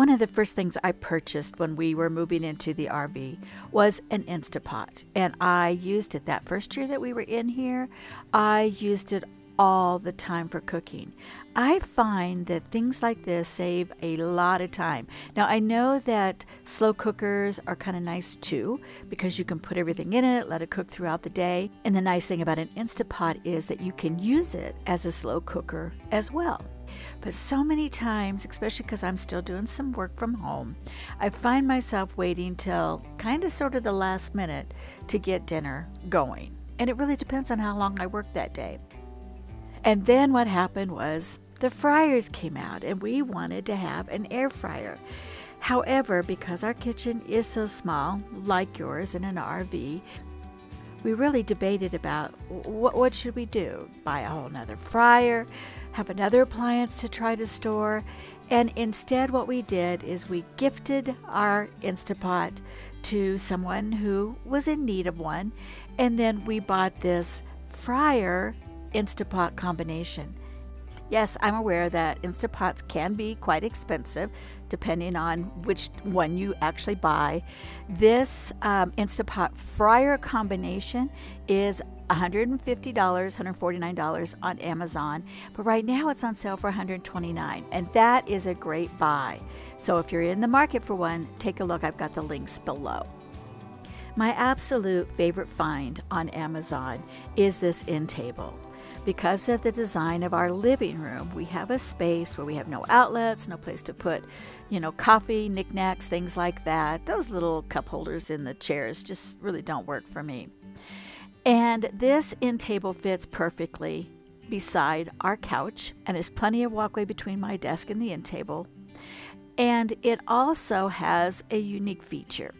One of the first things I purchased when we were moving into the RV was an Instapot, and I used it that first year that we were in here. I used it all the time for cooking. I find that things like this save a lot of time. Now, I know that slow cookers are kind of nice too because you can put everything in it, let it cook throughout the day. And the nice thing about an Instapot is that you can use it as a slow cooker as well. But so many times, especially because I'm still doing some work from home, I find myself waiting till kind of sort of the last minute to get dinner going. And it really depends on how long I work that day. And then what happened was the fryers came out, and we wanted to have an air fryer. However, because our kitchen is so small, like yours in an RV, we really debated about what, what should we do? Buy a whole nother fryer, have another appliance to try to store, and instead what we did is we gifted our Instapot to someone who was in need of one, and then we bought this fryer Instapot combination. Yes, I'm aware that Instapots can be quite expensive depending on which one you actually buy. This um, Instapot fryer combination is $150, $149 on Amazon, but right now it's on sale for 129, and that is a great buy. So if you're in the market for one, take a look. I've got the links below. My absolute favorite find on Amazon is this end table. Because of the design of our living room, we have a space where we have no outlets, no place to put, you know, coffee, knickknacks, things like that. Those little cup holders in the chairs just really don't work for me. And this end table fits perfectly beside our couch, and there's plenty of walkway between my desk and the end table. And it also has a unique feature.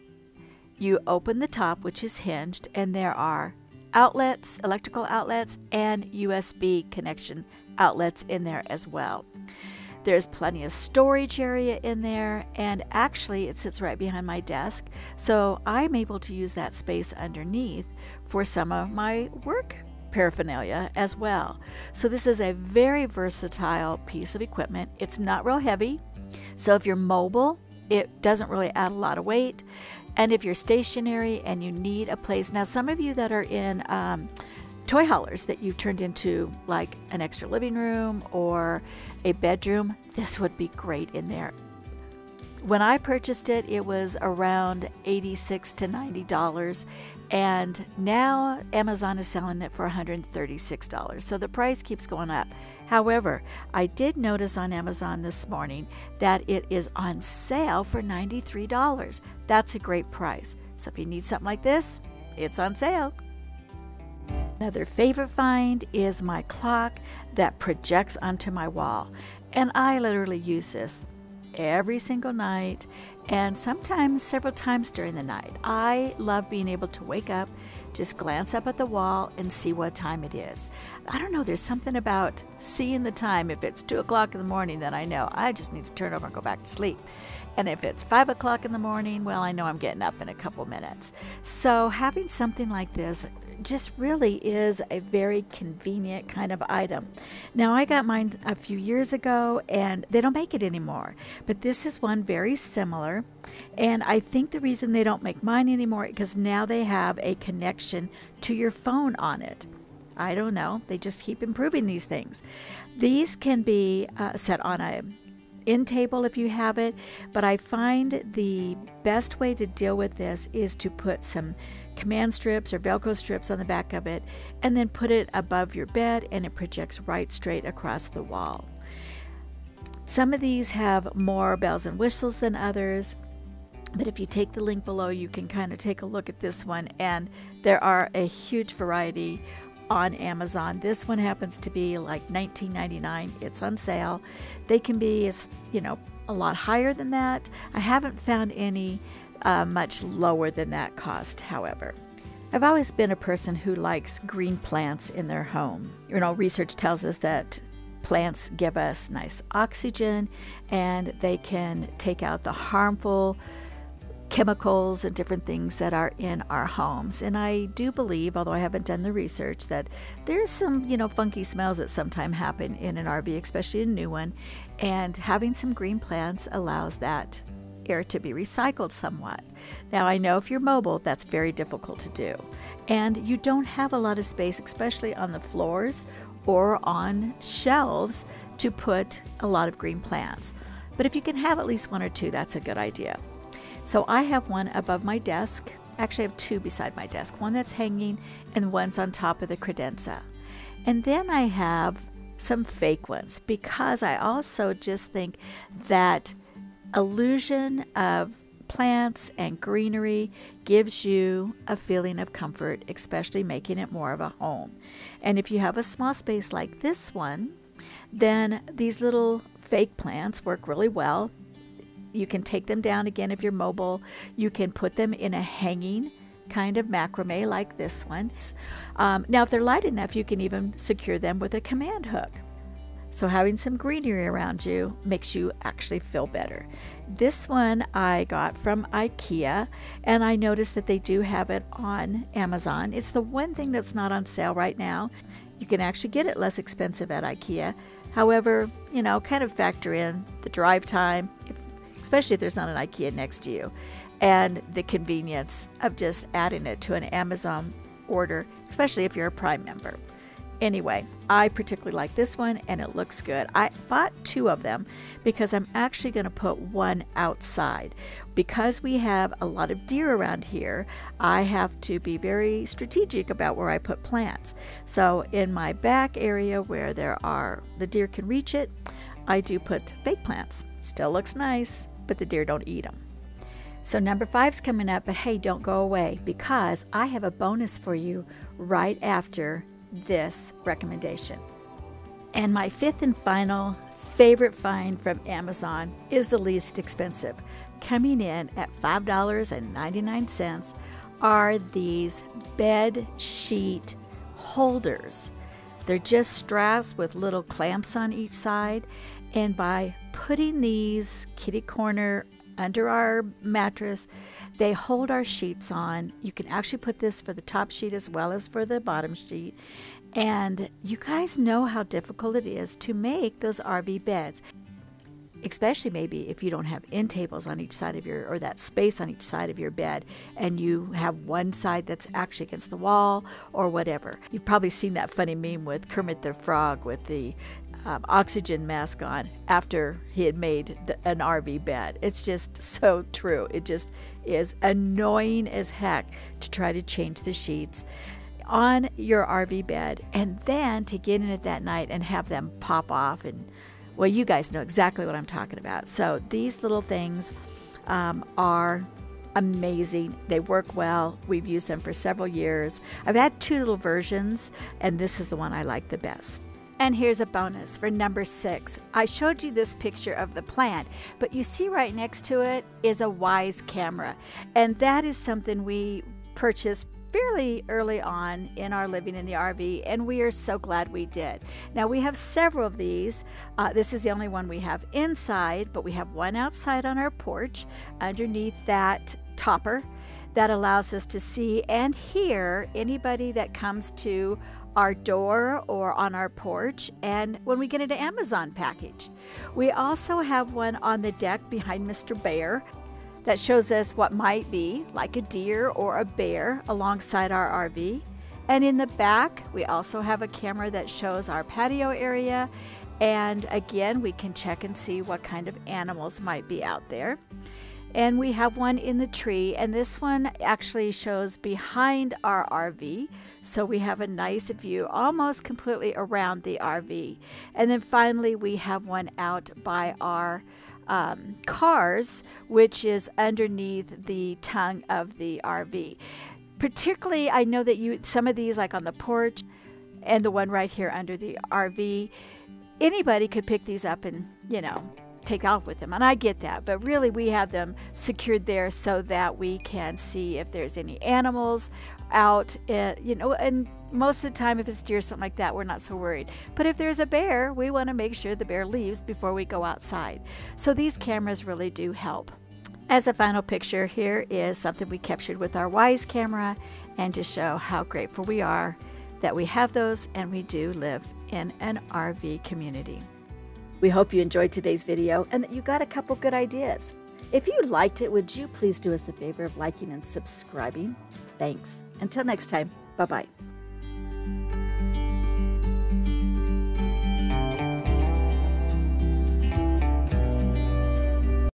You open the top, which is hinged, and there are outlets, electrical outlets, and USB connection outlets in there as well. There's plenty of storage area in there, and actually, it sits right behind my desk, so I'm able to use that space underneath for some of my work paraphernalia as well. So, this is a very versatile piece of equipment. It's not real heavy, so if you're mobile, it doesn't really add a lot of weight. And if you're stationary and you need a place, now some of you that are in um, toy haulers that you've turned into like an extra living room or a bedroom, this would be great in there. When I purchased it, it was around 86 to 90 dollars, and now Amazon is selling it for 136 dollars. So the price keeps going up. However, I did notice on Amazon this morning that it is on sale for $93. That's a great price. So if you need something like this, it's on sale. Another favorite find is my clock that projects onto my wall. And I literally use this every single night and sometimes several times during the night. I love being able to wake up, just glance up at the wall, and see what time it is. I don't know, there's something about seeing the time. If it's 2 o'clock in the morning, then I know I just need to turn over and go back to sleep. And if it's 5 o'clock in the morning, well, I know I'm getting up in a couple minutes. So having something like this just really is a very convenient kind of item. Now, I got mine a few years ago and they don't make it anymore, but this is one very similar. And I think the reason they don't make mine anymore is because now they have a connection to your phone on it. I don't know. They just keep improving these things. These can be uh, set on a end table if you have it, but I find the best way to deal with this is to put some command strips or Velcro strips on the back of it, and then put it above your bed and it projects right straight across the wall. Some of these have more bells and whistles than others, but if you take the link below, you can kind of take a look at this one, and there are a huge variety on Amazon. This one happens to be like $19.99. It's on sale. They can be, as you know, a lot higher than that. I haven't found any uh, much lower than that cost, however. I've always been a person who likes green plants in their home. You know, research tells us that plants give us nice oxygen and they can take out the harmful chemicals and different things that are in our homes. And I do believe, although I haven't done the research, that there's some, you know, funky smells that sometimes happen in an RV, especially a new one. And having some green plants allows that air to be recycled somewhat. Now, I know if you're mobile, that's very difficult to do. And you don't have a lot of space, especially on the floors or on shelves, to put a lot of green plants. But if you can have at least one or two, that's a good idea. So I have one above my desk. Actually, I have two beside my desk one that's hanging and one's on top of the credenza. And then I have some fake ones because I also just think that illusion of plants and greenery gives you a feeling of comfort, especially making it more of a home. And if you have a small space like this one, then these little fake plants work really well. You can take them down again if you're mobile. You can put them in a hanging kind of macrame like this one. Um, now, if they're light enough, you can even secure them with a command hook. So, having some greenery around you makes you actually feel better. This one I got from IKEA, and I noticed that they do have it on Amazon. It's the one thing that's not on sale right now. You can actually get it less expensive at IKEA. However, you know, kind of factor in the drive time, if, especially if there's not an IKEA next to you, and the convenience of just adding it to an Amazon order, especially if you're a Prime member. Anyway, I particularly like this one and it looks good. I bought two of them because I'm actually going to put one outside. Because we have a lot of deer around here, I have to be very strategic about where I put plants. So in my back area where there are the deer can reach it, I do put fake plants. Still looks nice, but the deer don't eat them. So number five's coming up, but hey, don't go away because I have a bonus for you right after this recommendation. And my fifth and final favorite find from Amazon is the least expensive. Coming in at $5.99 are these bed sheet holders. They're just straps with little clamps on each side. And by putting these kitty corner under our mattress. They hold our sheets on. You can actually put this for the top sheet as well as for the bottom sheet. And you guys know how difficult it is to make those RV beds especially maybe if you don't have end tables on each side of your or that space on each side of your bed and you have one side that's actually against the wall or whatever. You've probably seen that funny meme with Kermit the Frog with the um, oxygen mask on after he had made the, an RV bed. It's just so true. It just is annoying as heck to try to change the sheets on your RV bed and then to get in it that night and have them pop off. And well, you guys know exactly what I'm talking about. So these little things um, are amazing. They work well. We've used them for several years. I've had two little versions, and this is the one I like the best. And here's a bonus for number six. I showed you this picture of the plant, but you see right next to it is a Wyze camera. And that is something we purchased fairly early on in our living in the RV, and we are so glad we did. Now, we have several of these. Uh, this is the only one we have inside, but we have one outside on our porch underneath that topper that allows us to see and hear anybody that comes to our door or on our porch, and when we get an Amazon package. We also have one on the deck behind Mr. Bear that shows us what might be like a deer or a bear alongside our RV. And in the back, we also have a camera that shows our patio area. And again, we can check and see what kind of animals might be out there. And we have one in the tree, and this one actually shows behind our RV. So we have a nice view almost completely around the RV. And then finally, we have one out by our um, cars, which is underneath the tongue of the RV. Particularly, I know that you some of these, like on the porch, and the one right here under the RV, anybody could pick these up and you know take off with them. And I get that, but really we have them secured there so that we can see if there's any animals out, uh, you know, and most of the time if it's deer, or something like that, we're not so worried. But if there's a bear, we want to make sure the bear leaves before we go outside. So these cameras really do help. As a final picture, here is something we captured with our Wyze camera and to show how grateful we are that we have those and we do live in an RV community. We hope you enjoyed today's video and that you got a couple good ideas. If you liked it, would you please do us the favor of liking and subscribing? Thanks. Until next time, bye bye.